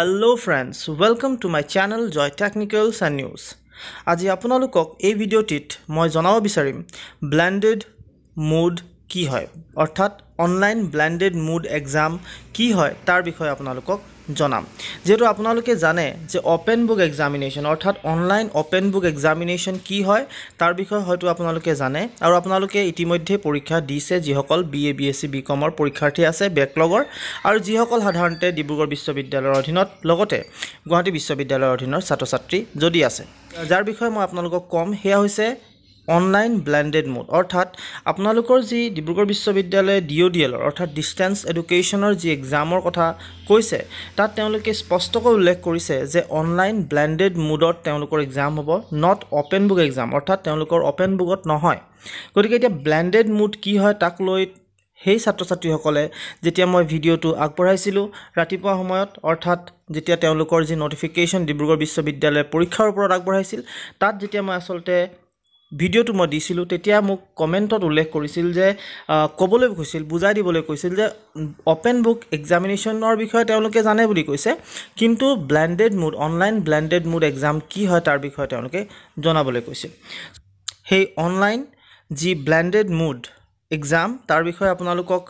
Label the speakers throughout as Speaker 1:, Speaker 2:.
Speaker 1: Hello' friends welcome to my channel Joy technicals and news আজি আপোনালোকক এই ভিডিঅ'টিত মই জনাব বিচাৰিম ব্লেণ্ডেড মুড কি হয়? অৰ্থাৎ অনলাইন ব্লেণ্ডেড মুড এক্সাম কি হয়? তাৰ বিষয়ে আপোনালোকক জনাম। যিহেতু আপোনালোকে জানে যে অ'পেন বুক এক্সামিনেশ্যন অৰ্থাৎ অনলাইন অ'পেন বুক এক্সামিনেশ্যন কি হয় তাৰ বিষয়ে হয়তো আপোনালোকে জানে। আৰু আপোনালোকে ইতিমধ্যে পৰীক্ষা দিছে যিসকল B A B S C B কমৰ পৰীক্ষাৰ্থী আছে বেকলগৰ আৰু যিসকল সাধাৰণতে ডিব্ৰুগড় বিশ্ববিদ্যালয়ৰ অধীনত লগতে গুৱাহাটী বিশ্ববিদ্যালয়ৰ অধীনৰ ছাত্ৰ ছাত্ৰী যদি আছে। যাৰ বিষয়ে মই আপোনালোকক ক'ম সেয়া হৈছে অনলাইন ব্লেণ্ডেড মোড অৰ্থাৎ আপোনালোকৰ যি ডিব্ৰুগড় বিশ্ববিদ্যালয়ে ডি অ' ডি এলৰ অৰ্থাৎ ডিষ্টেঞ্চ এডুকেশ্যনৰ যি এক্সামৰ কথা কৈছে তাত তেওঁলোকে স্পষ্টকৈ উল্লেখ কৰিছে যে অনলাইন ব্লেণ্ডেড মুডত তেওঁলোকৰ এক্সাম হ'ব নট অ'পেন বুক এক্সাম অৰ্থাৎ তেওঁলোকৰ অ'পেন বুকত নহয়। গতিকে এতিয়া ব্লেণ্ডেড মুড কি হয় তাক লৈ সেই ছাত্ৰ ছাত্ৰীসকলে যেতিয়া মই ভিডিঅ'টো আগবঢ়াইছিলোঁ ৰাতিপুৱা সময়ত অৰ্থাৎ যেতিয়া তেওঁলোকৰ যি নটিফিকেশ্যন ডিব্ৰুগড় বিশ্ববিদ্যালয়ে পৰীক্ষাৰ ওপৰত আগবঢ়াইছিল তাত যেতিয়া মই আচলতে ভিডিঅ'টো মই দিছিলোঁ তেতিয়া মোক কমেণ্টত উল্লেখ কৰিছিল যে ক'বলৈ কৈছিল বুজাই দিবলৈ কৈছিল যে অ'পেন বুক এক্সামিনেশ্যনৰ বিষয়ে তেওঁলোকে জানে বুলি কৈছে কিন্তু blended mode online blended mode exam কি হয় তাৰ বিষয়ে তেওঁলোকে জনাবলৈ কৈছিল। সেই অনলাইন যি ব্লেণ্ডেড মুড এক্সাম তাৰ বিষয়ে আপোনালোকক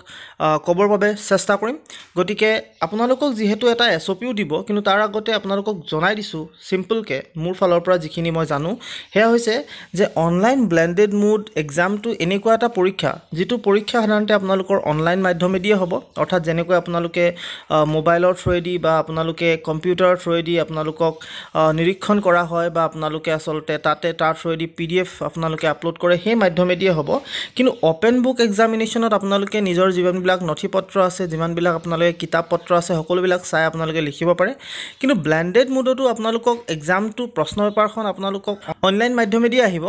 Speaker 1: ক'বৰ বাবে চেষ্টা কৰিম। গতিকে আপোনালোকক যিহেতু এটা এছ অ' পিও দিব কিন্তু তাৰ আগতে আপোনালোকক জনাই দিছোঁ চিম্পলকৈ মোৰ ফালৰ পৰা যিখিনি মই জানো। সেয়া হৈছে যে অনলাইন ব্লেণ্ডেড মুড এক্সামটো এনেকুৱা এটা পৰীক্ষা যিটো পৰীক্ষা সাধাৰণতে আপোনালোকৰ অনলাইন মাধ্যমেদিয়ে হ'ব। অৰ্থাৎ যেনেকৈ আপোনালোকে মোবাইলৰ থ্ৰুৱেদি বা আপোনালোকে কম্পিউটাৰৰ থ্ৰুৱেদি আপোনালোকক নিৰীক্ষণ কৰা হয় বা আপোনালোকে আচলতে তাতে তাৰ থ্ৰুৱেদি পি ডি এফ আপোনালোকে আপলোড কৰে সেই মাধ্যমেদিয়ে হ'ব। কিন্তু অ'পেন বুক এক্সামিনেশ্যনত আপোনালোকে নিজৰ যিমানবিলাক নথি পত্ৰ আছে যিমানবিলাক আপোনালোকে কিতাপ পত্ৰ আছে সকলোবিলাক চাই আপোনালোকে লিখিব পাৰে। কিন্তু ব্লেণ্ডেড মুডতো আপোনালোকক এক্সামটো প্ৰশ্ন পেপাৰখন আপোনালোকক অনলাইন মাধ্যমেদি আহিব।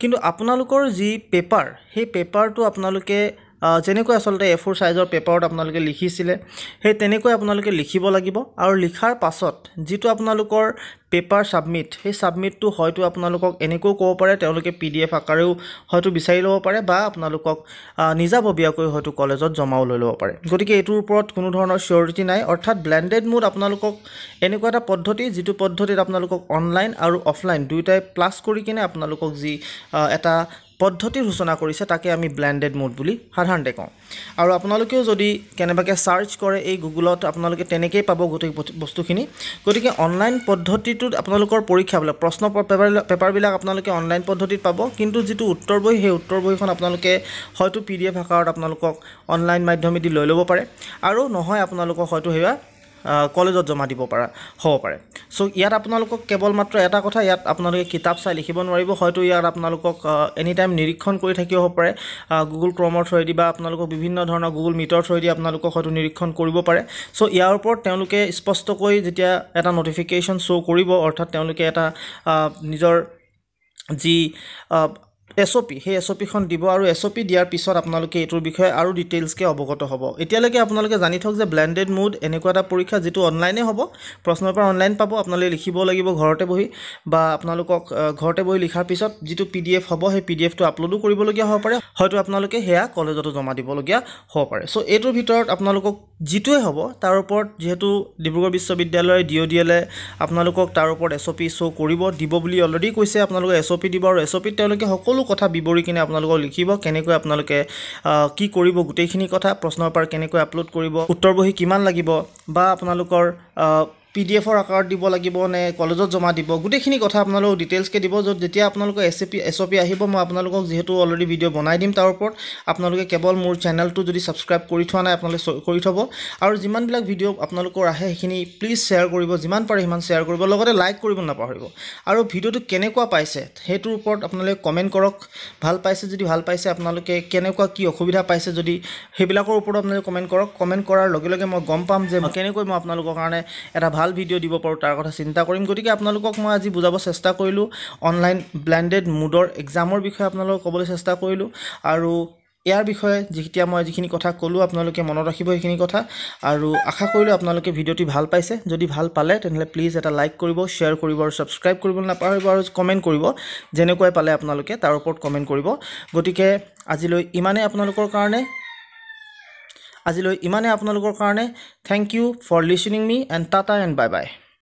Speaker 1: কিন্তু আপোনালোকৰ যি পেপাৰ সেই পেপাৰটো আপোনালোকে যেনেকৈ আচলতে এ ফ'ৰ ছাইজৰ পেপাৰত আপোনালোকে লিখিছিলে সেই তেনেকৈ আপোনালোকে লিখিব লাগিব আৰু লিখাৰ পাছত যিটো আপোনালোকৰ পেপাৰ ছাবমিট সেই ছাবমিটটো হয়তো আপোনালোকক এনেকৈও ক'ব পাৰে তেওঁলোকে পি ডি এফ আকাৰেও হয়তো বিচাৰি ল'ব পাৰে বা আপোনালোকক নিজাববীয়াকৈ হয়তো কলেজত জমাও লৈ ল'ব পাৰে। গতিকে এইটোৰ ওপৰত কোনো ধৰণৰ চিয়ৰিটি নাই অৰ্থাৎ ব্লেণ্ডেড মুড আপোনালোকক এনেকুৱা এটা পদ্ধতি যিটো পদ্ধতিত আপোনালোকক অনলাইন আৰু অফলাইন দুয়োটাই প্লাছ কৰি কিনে আপোনালোকক যি এটা পদ্ধতিৰ সূচনা কৰিছে তাকে আমি ব্লেণ্ডেড মুড বুলি সাধাৰণতে কওঁ। আৰু আপোনালোকেও যদি কেনেবাকৈ ছাৰ্চ কৰে এই গুগলত আপোনালোকে তেনেকৈয়ে পাব গোটেই বস্তুখিনি। গতিকে অনলাইন পদ্ধতিটোত আপোনালোকৰ পৰীক্ষাবিলাক প্ৰশ্ন পেপাৰ পেপাৰবিলাক আপোনালোকে অনলাইন পদ্ধতিত পাব। কিন্তু যিটো উত্তৰ বহী সেই উত্তৰ বহীখন আপোনালোকে হয়তো পি ডি এফ আকাৰত আপোনালোকক অনলাইন মাধ্যমেদি লৈ ল'ব পাৰে। আৰু নহয় আপোনালোকক হয়তো সেয়া কলেজত জমা দিব পৰা হ'ব পাৰে। চ' ইয়াত আপোনালোকক কেৱল মাত্ৰ এটা কথা ইয়াত আপোনালোকে কিতাপ চাই লিখিব নোৱাৰিব হয়তো ইয়াত আপোনালোকক এনি টাইম নিৰীক্ষণ কৰি থাকিব পাৰে গুগল ক্ৰমৰ থ্ৰুৱেদি বা আপোনালোকক বিভিন্ন ধৰণৰ গুগল মিটৰ থ্ৰুৱেদি আপোনালোকক হয়তো নিৰীক্ষণ কৰিব পাৰে। চ' ইয়াৰ ওপৰত তেওঁলোকে স্পষ্টকৈ যেতিয়া এটা নটিফিকেশ্যন শ্ব' কৰিব অৰ্থাৎ তেওঁলোকে এটা নিজৰ যি এছ অ' পি সেই এছ অ' পিখন দিব আৰু এছ অ' পি দিয়াৰ পিছত আপোনালোকে এইটোৰ বিষয়ে আৰু ডিটেইলছকৈ অৱগত হ'ব। এতিয়ালৈকে আপোনালোকে জানি থওক যে ব্লেণ্ডেড মুড এনেকুৱা এটা পৰীক্ষা যিটো অনলাইনে হ'ব প্ৰশ্ন পেপাৰ অনলাইন পাব আপোনালোকে লিখিব লাগিব ঘৰতে বহি বা আপোনালোকক ঘৰতে বহি লিখাৰ পিছত যিটো পি ডি এফ হ'ব সেই পি ডি এফটো আপলোডো কৰিবলগীয়া হ'ব পাৰে হয়তো আপোনালোকে সেয়া কলেজতো জমা দিবলগীয়া হ'ব পাৰে। চ' এইটোৰ ভিতৰত আপোনালোকক যিটোৱে হ'ব তাৰ ওপৰত যিহেতু ডিব্ৰুগড় বিশ্ববিদ্যালয় ডি অ' ডি এলে আপোনালোকক তাৰ ওপৰত এছ অ' পি শ্ব' কৰিব দিব বুলি অলৰেডি কৈছে আপোনালোকে এছ অ' পি দিব আৰু এছ অ' পিত তেওঁলোকে সকলো কথা বিৱৰি কিনে আপোনালোকক লিখিব কেনেকৈ আপোনালোকে কি কৰিব গোটেইখিনি কথা প্ৰশ্ন পেপাৰ কেনেকৈ আপলোড কৰিব উত্তৰ বহী কিমান লাগিব বা আপোনালোকৰ পি ডি এফৰ আকাৰত দিব লাগিব নে কলেজত জমা দিব? গোটেইখিনি কথা আপোনালোকক ডিটেইলছকৈ দিব য'ত যেতিয়া আপোনালোকৰ S A P S O' P আহিব মই আপোনালোকক যিহেতু অলৰেডি ভিডিঅ' বনাই দিম তাৰ ওপৰত আপোনালোকে কেৱল মোৰ চেনেলটো যদি ছাবস্ক্ৰাইব কৰি থোৱা নাই আপোনালোকে কৰি থ'ব। আৰু যিমানবিলাক ভিডিঅ' আপোনালোকৰ আহে সেইখিনি প্লিজ শ্বেয়াৰ কৰিব যিমান পাৰে সিমান শ্বেয়াৰ কৰিব লগতে লাইক কৰিব নাপাহৰিব। আৰু ভিডিঅ'টো কেনেকুৱা পাইছে সেইটোৰ ওপৰত আপোনালোকে কমেণ্ট কৰক। ভাল পাইছে যদি ভাল পাইছে আপোনালোকে কেনেকুৱা কি অসুবিধা পাইছে যদি সেইবিলাকৰ ওপৰত আপোনালোকে কমেণ্ট কৰক। কমেণ্ট কৰাৰ লগে লগে মই গম পাম যে কেনেকৈ মই আপোনালোকৰ কাৰণে এটা ভাল ভিডিঅ' দিব পাৰোঁ তাৰ কথা চিন্তা কৰিম। গতিকে আপোনালোকক মই আজি বুজাব চেষ্টা কৰিলোঁ অনলাইন ব্লেণ্ডেড মুডৰ এক্সামৰ বিষয়ে আপোনালোকক ক'বলৈ চেষ্টা কৰিলোঁ আৰু ইয়াৰ বিষয়ে যেতিয়া মই যিখিনি কথা ক'লোঁ আপোনালোকে মনত ৰাখিব সেইখিনি কথা। আৰু আশা কৰিলোঁ আপোনালোকে ভিডিঅ'টি ভাল পাইছে। যদি ভাল পালে তেনেহ'লে প্লিজ এটা লাইক কৰিব শ্বেয়াৰ কৰিব আৰু ছাবস্ক্ৰাইব কৰিবলৈ নাপাহৰিব আৰু কমেণ্ট কৰিব যেনেকুৱাই পালে আপোনালোকে তাৰ ওপৰত কমেণ্ট কৰিব। গতিকে আজিলৈ ইমানেই আপোনালোকৰ কাৰণে। আজিলৈ ইমানে আপোনালোকৰ কাৰণে। Thank you for listening me and tata and bye bye